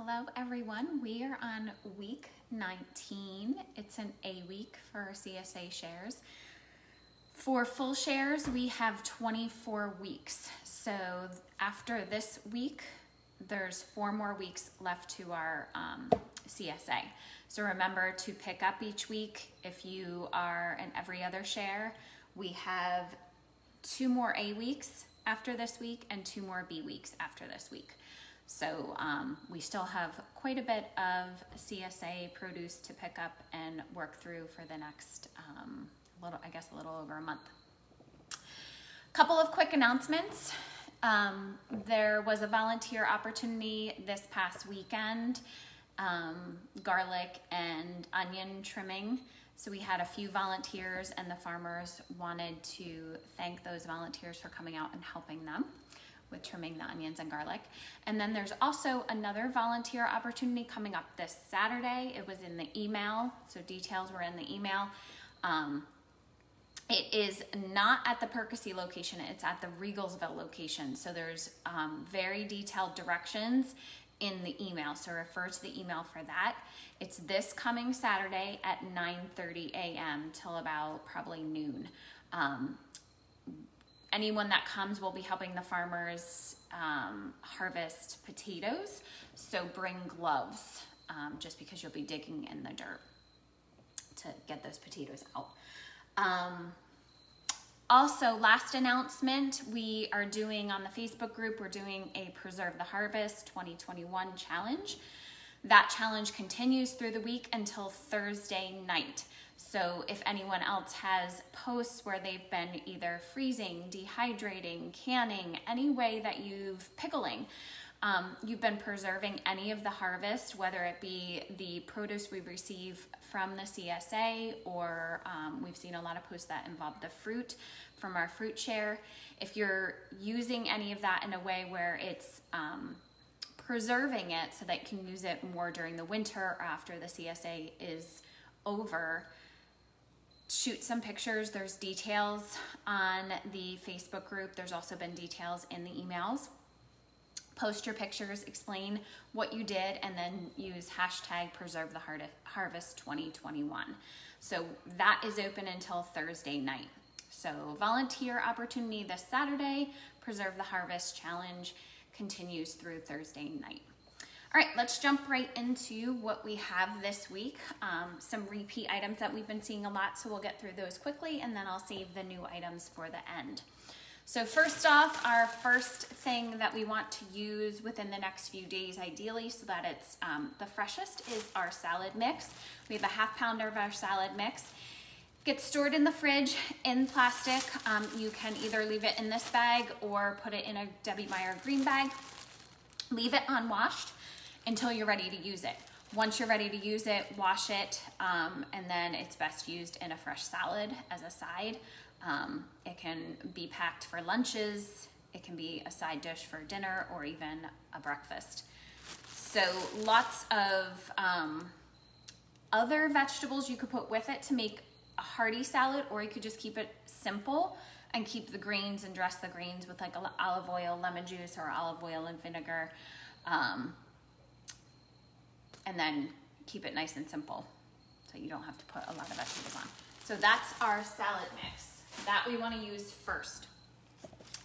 Hello everyone, we are on week 19. It's an A week for CSA shares. For full shares, we have 24 weeks. So after this week, there's four more weeks left to our um, CSA. So remember to pick up each week. If you are in every other share, we have two more A weeks after this week and two more B weeks after this week. So um, we still have quite a bit of CSA produce to pick up and work through for the next um, little, I guess, a little over a month. Couple of quick announcements. Um, there was a volunteer opportunity this past weekend, um, garlic and onion trimming. So we had a few volunteers and the farmers wanted to thank those volunteers for coming out and helping them with trimming the onions and garlic. And then there's also another volunteer opportunity coming up this Saturday. It was in the email, so details were in the email. Um, it is not at the Percy location, it's at the Riegelsville location. So there's um, very detailed directions in the email. So refer to the email for that. It's this coming Saturday at 9.30 a.m. till about probably noon. Um, anyone that comes will be helping the farmers um, harvest potatoes. So bring gloves um, just because you'll be digging in the dirt to get those potatoes out. Um, also, last announcement, we are doing on the Facebook group, we're doing a Preserve the Harvest 2021 challenge. That challenge continues through the week until Thursday night. So if anyone else has posts where they've been either freezing, dehydrating, canning, any way that you've pickling, um, you've been preserving any of the harvest, whether it be the produce we receive from the CSA or um, we've seen a lot of posts that involve the fruit from our fruit share. If you're using any of that in a way where it's um, preserving it so that you can use it more during the winter or after the CSA is over, shoot some pictures. There's details on the Facebook group. There's also been details in the emails. Post your pictures, explain what you did, and then use hashtag preserve the harvest 2021. So that is open until Thursday night. So volunteer opportunity this Saturday, preserve the harvest challenge continues through Thursday night. All right, let's jump right into what we have this week. Um, some repeat items that we've been seeing a lot, so we'll get through those quickly and then I'll save the new items for the end. So first off, our first thing that we want to use within the next few days, ideally, so that it's um, the freshest, is our salad mix. We have a half pounder of our salad mix. Gets stored in the fridge in plastic. Um, you can either leave it in this bag or put it in a Debbie Meyer green bag. Leave it unwashed until you're ready to use it. Once you're ready to use it, wash it, um, and then it's best used in a fresh salad as a side. Um, it can be packed for lunches, it can be a side dish for dinner, or even a breakfast. So lots of um, other vegetables you could put with it to make a hearty salad, or you could just keep it simple and keep the greens and dress the greens with like olive oil, lemon juice, or olive oil and vinegar. Um, and then keep it nice and simple so you don't have to put a lot of vegetables on. So that's our salad mix that we want to use first.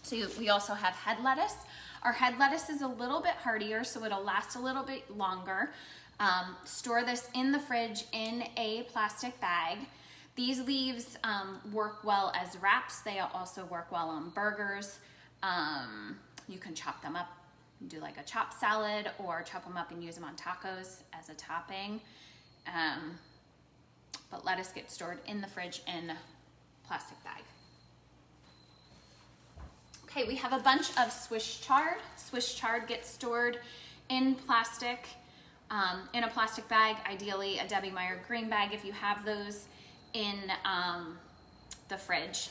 So we also have head lettuce. Our head lettuce is a little bit hardier, so it'll last a little bit longer. Um, store this in the fridge in a plastic bag. These leaves um, work well as wraps. They also work well on burgers. Um, you can chop them up do like a chopped salad or chop them up and use them on tacos as a topping. Um, but lettuce gets stored in the fridge in plastic bag. Okay, we have a bunch of Swiss chard. Swiss chard gets stored in plastic, um, in a plastic bag, ideally a Debbie Meyer green bag if you have those in um, the fridge.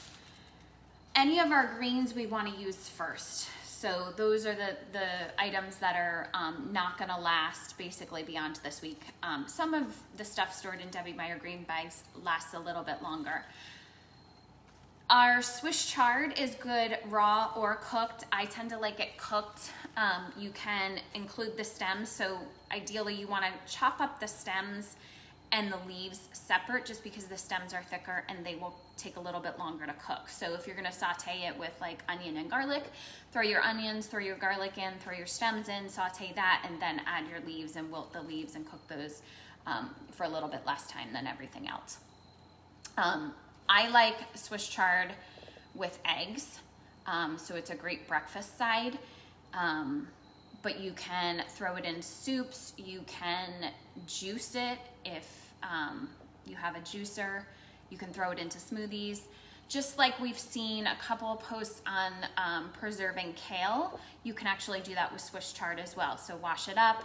Any of our greens we want to use first. So those are the, the items that are um, not gonna last basically beyond this week. Um, some of the stuff stored in Debbie Meyer green bags lasts a little bit longer. Our Swiss chard is good raw or cooked. I tend to like it cooked Um, you can include the stems. So ideally you wanna chop up the stems and the leaves separate just because the stems are thicker and they will take a little bit longer to cook. So if you're gonna saute it with like onion and garlic, throw your onions, throw your garlic in, throw your stems in, saute that, and then add your leaves and wilt the leaves and cook those um, for a little bit less time than everything else. Um, I like Swiss chard with eggs, um, so it's a great breakfast side. Um, but you can throw it in soups. You can juice it if um, you have a juicer. You can throw it into smoothies. Just like we've seen a couple of posts on um, preserving kale, you can actually do that with Swiss chard as well. So wash it up,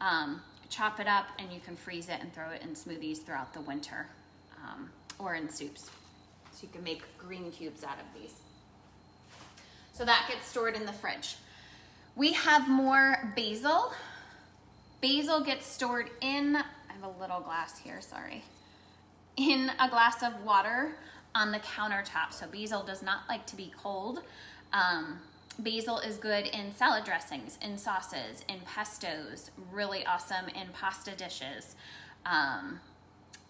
um, chop it up, and you can freeze it and throw it in smoothies throughout the winter um, or in soups. So you can make green cubes out of these. So that gets stored in the fridge. We have more basil. Basil gets stored in, I have a little glass here, sorry, in a glass of water on the countertop. So basil does not like to be cold. Um, basil is good in salad dressings, in sauces, in pestos, really awesome in pasta dishes. Um,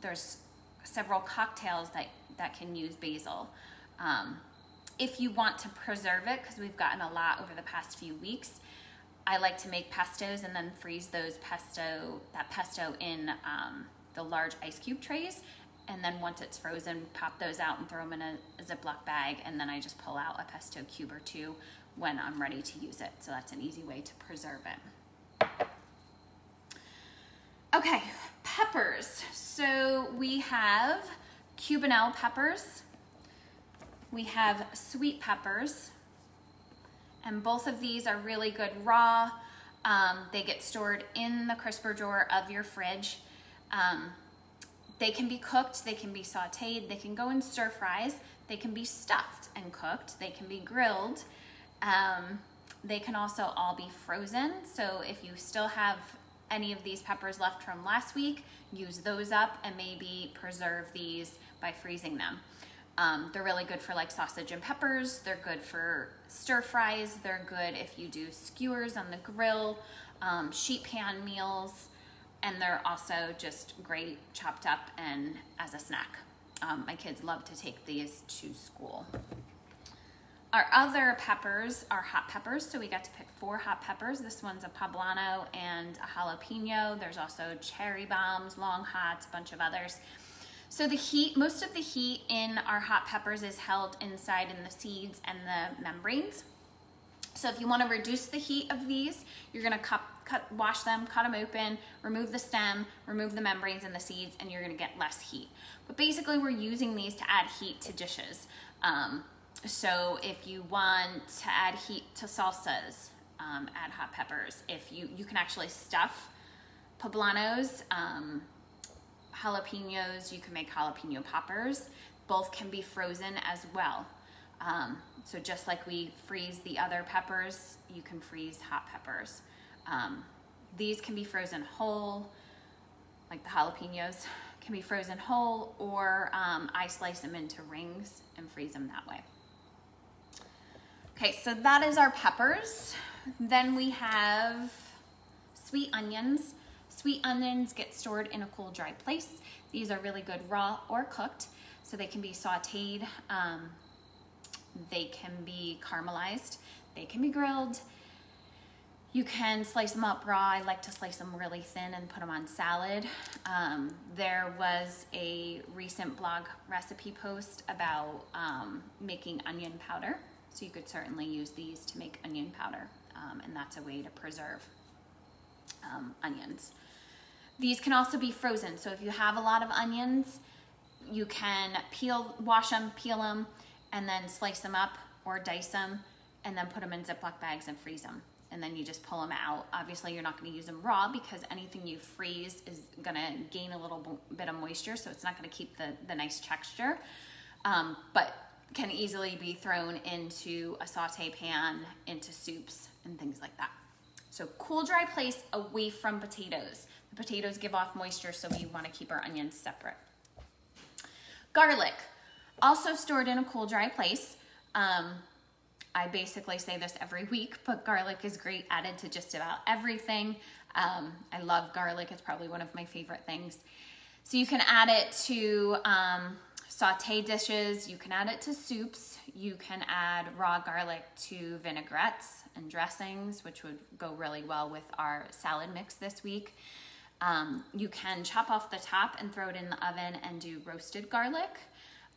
there's several cocktails that, that can use basil. Um, if you want to preserve it, because we've gotten a lot over the past few weeks, I like to make pestos and then freeze those pesto, that pesto in um, the large ice cube trays. And then once it's frozen, pop those out and throw them in a, a Ziploc bag. And then I just pull out a pesto cube or two when I'm ready to use it. So that's an easy way to preserve it. Okay, peppers. So we have Cubanelle peppers. We have sweet peppers. And both of these are really good raw. Um, they get stored in the crisper drawer of your fridge. Um, they can be cooked, they can be sauteed, they can go in stir fries, they can be stuffed and cooked, they can be grilled. Um, they can also all be frozen. So if you still have any of these peppers left from last week, use those up and maybe preserve these by freezing them. Um, they're really good for like sausage and peppers. They're good for stir fries. They're good if you do skewers on the grill, um, sheet pan meals, and they're also just great chopped up and as a snack. Um, my kids love to take these to school. Our other peppers are hot peppers, so we got to pick four hot peppers. This one's a poblano and a jalapeno. There's also cherry bombs, long hots, a bunch of others. So the heat, most of the heat in our hot peppers is held inside in the seeds and the membranes. So if you wanna reduce the heat of these, you're gonna cut, cut, wash them, cut them open, remove the stem, remove the membranes and the seeds, and you're gonna get less heat. But basically we're using these to add heat to dishes. Um, so if you want to add heat to salsas, um, add hot peppers. If you, you can actually stuff poblanos, um, jalapenos, you can make jalapeno poppers. Both can be frozen as well. Um, so just like we freeze the other peppers, you can freeze hot peppers. Um, these can be frozen whole, like the jalapenos can be frozen whole, or um, I slice them into rings and freeze them that way. Okay, so that is our peppers. Then we have sweet onions. Sweet onions get stored in a cool, dry place. These are really good raw or cooked, so they can be sauteed, um, they can be caramelized, they can be grilled. You can slice them up raw. I like to slice them really thin and put them on salad. Um, there was a recent blog recipe post about um, making onion powder. So you could certainly use these to make onion powder, um, and that's a way to preserve um, onions. These can also be frozen. So if you have a lot of onions, you can peel, wash them, peel them, and then slice them up or dice them, and then put them in Ziploc bags and freeze them. And then you just pull them out. Obviously, you're not gonna use them raw because anything you freeze is gonna gain a little bit of moisture, so it's not gonna keep the, the nice texture. Um, but can easily be thrown into a saute pan, into soups, and things like that. So cool, dry place away from potatoes. The potatoes give off moisture, so we wanna keep our onions separate. Garlic, also stored in a cool, dry place. Um, I basically say this every week, but garlic is great added to just about everything. Um, I love garlic. It's probably one of my favorite things. So you can add it to um, saute dishes. You can add it to soups. You can add raw garlic to vinaigrettes and dressings, which would go really well with our salad mix this week. Um, you can chop off the top and throw it in the oven and do roasted garlic,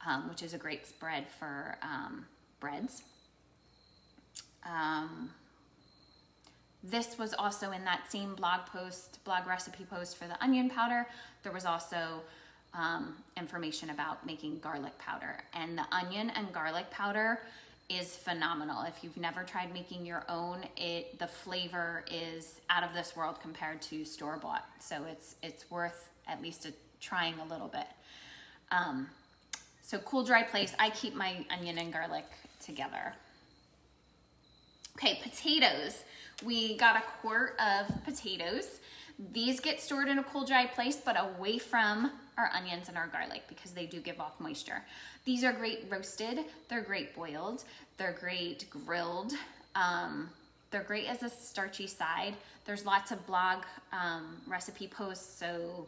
um, which is a great spread for um, breads. Um, this was also in that same blog post, blog recipe post for the onion powder. There was also um, information about making garlic powder. And the onion and garlic powder is phenomenal. If you've never tried making your own, it the flavor is out of this world compared to store bought. So it's it's worth at least a, trying a little bit. Um, so cool dry place. I keep my onion and garlic together. Okay, potatoes. We got a quart of potatoes. These get stored in a cool dry place, but away from our onions and our garlic because they do give off moisture. These are great roasted, they're great boiled, they're great grilled. Um, they're great as a starchy side. There's lots of blog um, recipe posts, so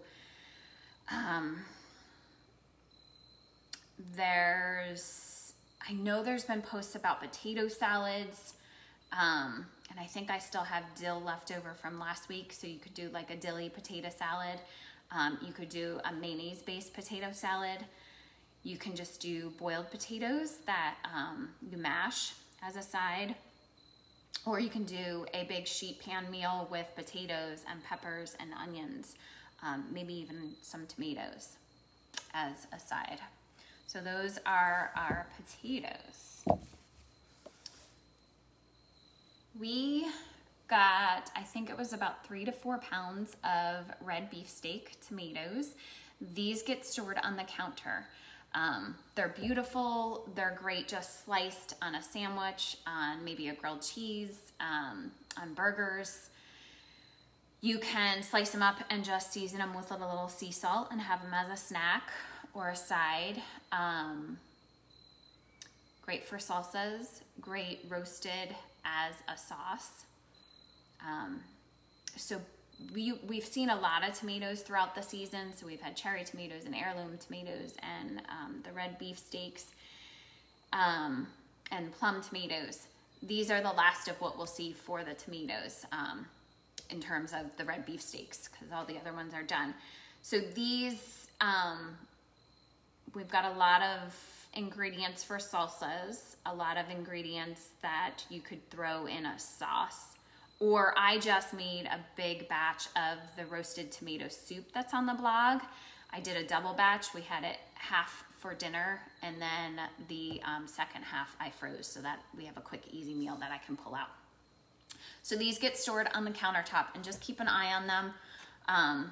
um, there's, I know there's been posts about potato salads. Um, and I think I still have dill left over from last week, so you could do like a dilly potato salad. Um, you could do a mayonnaise based potato salad. You can just do boiled potatoes that um, you mash as a side. Or you can do a big sheet pan meal with potatoes and peppers and onions, um, maybe even some tomatoes as a side. So those are our potatoes. We got, I think it was about three to four pounds of red beefsteak tomatoes. These get stored on the counter. Um, they're beautiful. They're great just sliced on a sandwich, on maybe a grilled cheese, um, on burgers. You can slice them up and just season them with a little sea salt and have them as a snack or a side. Um, great for salsas, great roasted as a sauce. Um, so we, we've seen a lot of tomatoes throughout the season. So we've had cherry tomatoes and heirloom tomatoes and um, the red beef steaks um, and plum tomatoes. These are the last of what we'll see for the tomatoes um, in terms of the red beef steaks because all the other ones are done. So these, um, we've got a lot of ingredients for salsas, a lot of ingredients that you could throw in a sauce or I just made a big batch of the roasted tomato soup that's on the blog. I did a double batch. We had it half for dinner and then the um, second half I froze so that we have a quick, easy meal that I can pull out. So these get stored on the countertop and just keep an eye on them. Um,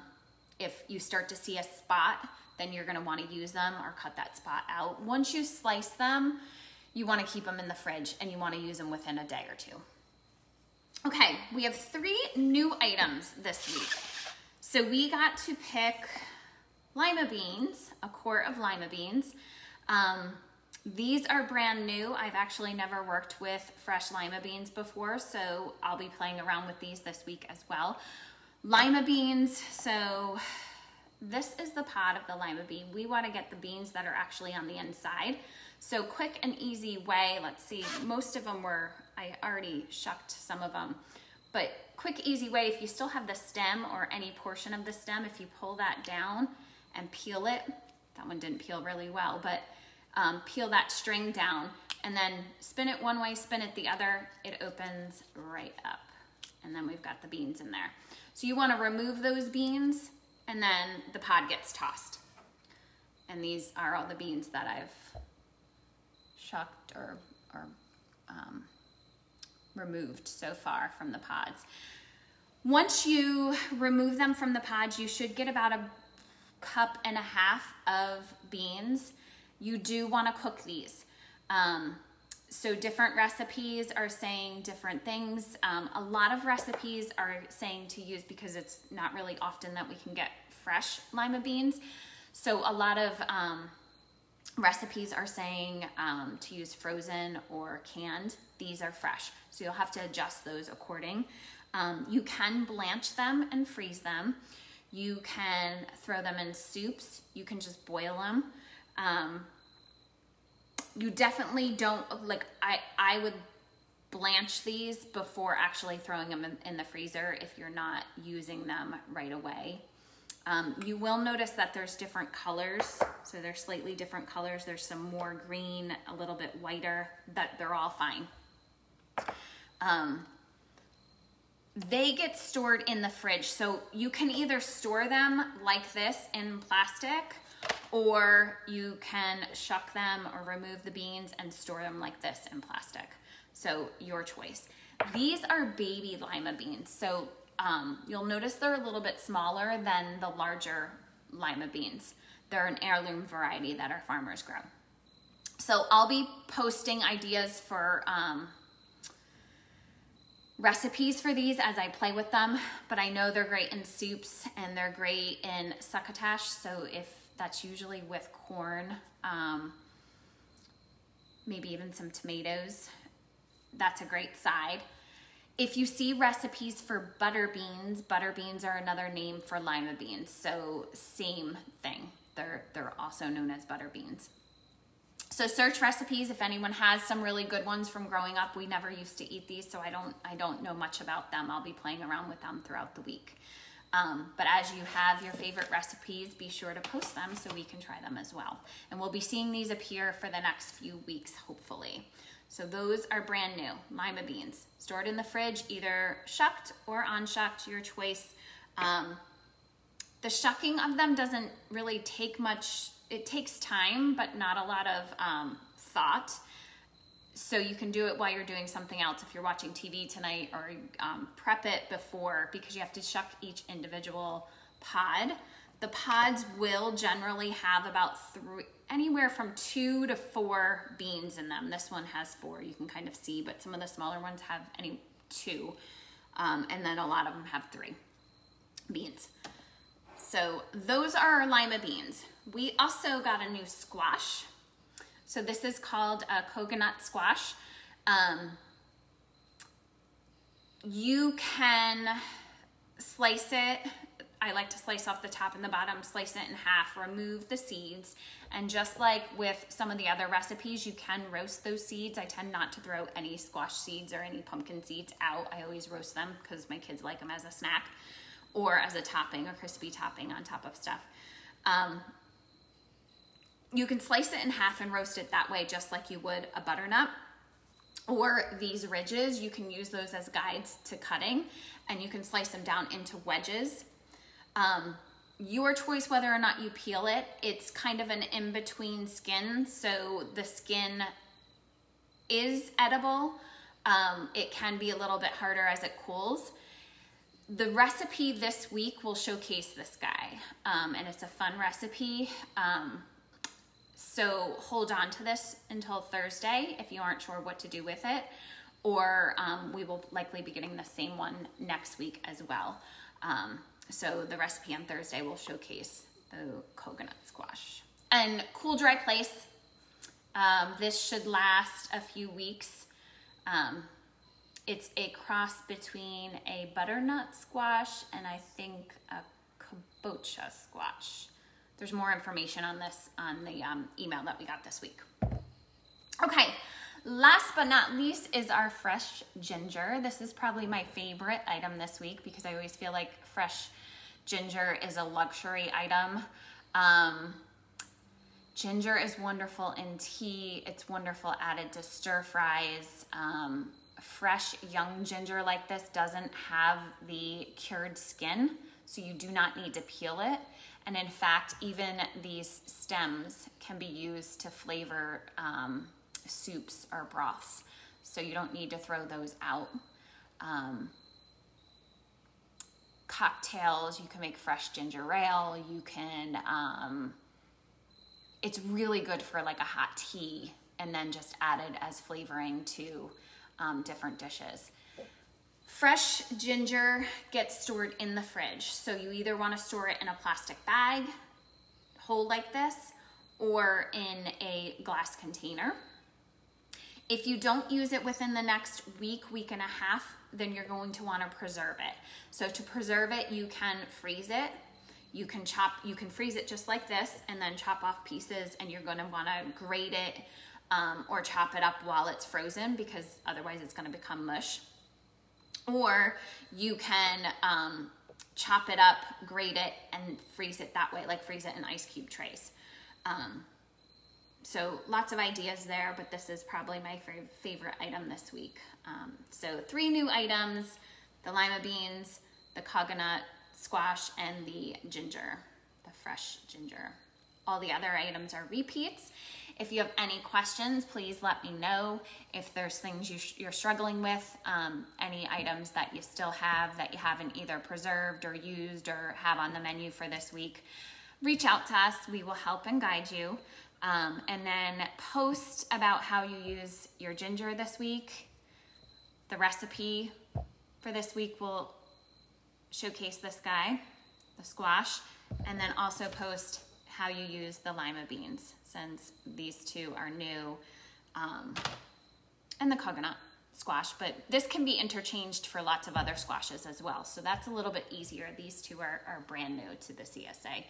if you start to see a spot, then you're gonna wanna use them or cut that spot out. Once you slice them, you wanna keep them in the fridge and you wanna use them within a day or two. Okay, we have three new items this week. So we got to pick lima beans, a quart of lima beans. Um, these are brand new. I've actually never worked with fresh lima beans before, so I'll be playing around with these this week as well. Lima beans, so this is the pod of the lima bean. We wanna get the beans that are actually on the inside. So quick and easy way, let's see, most of them were I already shucked some of them. But quick, easy way, if you still have the stem or any portion of the stem, if you pull that down and peel it, that one didn't peel really well, but um, peel that string down and then spin it one way, spin it the other, it opens right up. And then we've got the beans in there. So you wanna remove those beans and then the pod gets tossed. And these are all the beans that I've shucked or, or um, removed so far from the pods. Once you remove them from the pods, you should get about a cup and a half of beans. You do want to cook these. Um, so different recipes are saying different things. Um, a lot of recipes are saying to use because it's not really often that we can get fresh lima beans. So a lot of um, recipes are saying um, to use frozen or canned. These are fresh, so you'll have to adjust those according. Um, you can blanch them and freeze them. You can throw them in soups. You can just boil them. Um, you definitely don't, like I, I would blanch these before actually throwing them in, in the freezer if you're not using them right away. Um, you will notice that there's different colors. So they're slightly different colors. There's some more green, a little bit whiter, but they're all fine. Um, they get stored in the fridge. So you can either store them like this in plastic or you can shuck them or remove the beans and store them like this in plastic. So your choice. These are baby lima beans. So um, you'll notice they're a little bit smaller than the larger lima beans. They're an heirloom variety that our farmers grow. So I'll be posting ideas for um, recipes for these as I play with them, but I know they're great in soups and they're great in succotash. So if that's usually with corn, um, maybe even some tomatoes, that's a great side. If you see recipes for butter beans, butter beans are another name for lima beans. So same thing. They're, they're also known as butter beans. So search recipes if anyone has some really good ones from growing up. We never used to eat these, so I don't I don't know much about them. I'll be playing around with them throughout the week. Um, but as you have your favorite recipes, be sure to post them so we can try them as well. And we'll be seeing these appear for the next few weeks, hopefully. So those are brand new, lima beans, stored in the fridge, either shucked or unshucked, your choice. Um, the shucking of them doesn't really take much, it takes time, but not a lot of um, thought. So you can do it while you're doing something else. If you're watching TV tonight or um, prep it before because you have to shuck each individual pod. The pods will generally have about three, anywhere from two to four beans in them. This one has four, you can kind of see, but some of the smaller ones have any two. Um, and then a lot of them have three beans. So those are our lima beans. We also got a new squash. So this is called a koginut squash. Um, you can slice it I like to slice off the top and the bottom, slice it in half, remove the seeds. And just like with some of the other recipes, you can roast those seeds. I tend not to throw any squash seeds or any pumpkin seeds out. I always roast them because my kids like them as a snack or as a topping, a crispy topping on top of stuff. Um, you can slice it in half and roast it that way, just like you would a butternut or these ridges, you can use those as guides to cutting and you can slice them down into wedges um, your choice whether or not you peel it. It's kind of an in-between skin, so the skin is edible. Um, it can be a little bit harder as it cools. The recipe this week will showcase this guy, um, and it's a fun recipe. Um, so hold on to this until Thursday if you aren't sure what to do with it, or um, we will likely be getting the same one next week as well. Um, so the recipe on Thursday will showcase the koginut squash. And cool, dry place. Um, this should last a few weeks. Um, it's a cross between a butternut squash and I think a kabocha squash. There's more information on this on the um, email that we got this week. Okay, last but not least is our fresh ginger. This is probably my favorite item this week because I always feel like fresh ginger is a luxury item. Um, ginger is wonderful in tea. It's wonderful added to stir fries. Um, fresh young ginger like this doesn't have the cured skin, so you do not need to peel it. And in fact, even these stems can be used to flavor um, soups or broths. So you don't need to throw those out. Um, cocktails, you can make fresh ginger ale, you can, um, it's really good for like a hot tea and then just added as flavoring to um, different dishes. Fresh ginger gets stored in the fridge. So you either wanna store it in a plastic bag, hold like this, or in a glass container. If you don't use it within the next week, week and a half, then you're going to want to preserve it. So to preserve it, you can freeze it. You can chop, you can freeze it just like this and then chop off pieces and you're going to want to grate it um, or chop it up while it's frozen because otherwise it's going to become mush. Or you can um, chop it up, grate it, and freeze it that way, like freeze it in ice cube trays. Um, so lots of ideas there, but this is probably my favorite item this week. Um, so three new items, the lima beans, the koginut squash, and the ginger, the fresh ginger. All the other items are repeats. If you have any questions, please let me know. If there's things you are struggling with, um, any items that you still have that you haven't either preserved or used or have on the menu for this week, reach out to us. We will help and guide you. Um, and then post about how you use your ginger this week. The recipe for this week will showcase this guy, the squash, and then also post how you use the lima beans since these two are new um, and the koginut squash, but this can be interchanged for lots of other squashes as well. So that's a little bit easier. These two are, are brand new to the CSA.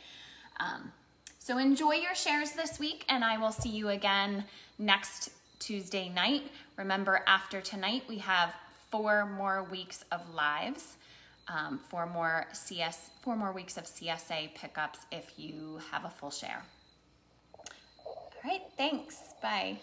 Um, so enjoy your shares this week, and I will see you again next Tuesday night. Remember, after tonight, we have four more weeks of lives, um, four more CS, four more weeks of CSA pickups if you have a full share. All right, thanks. Bye.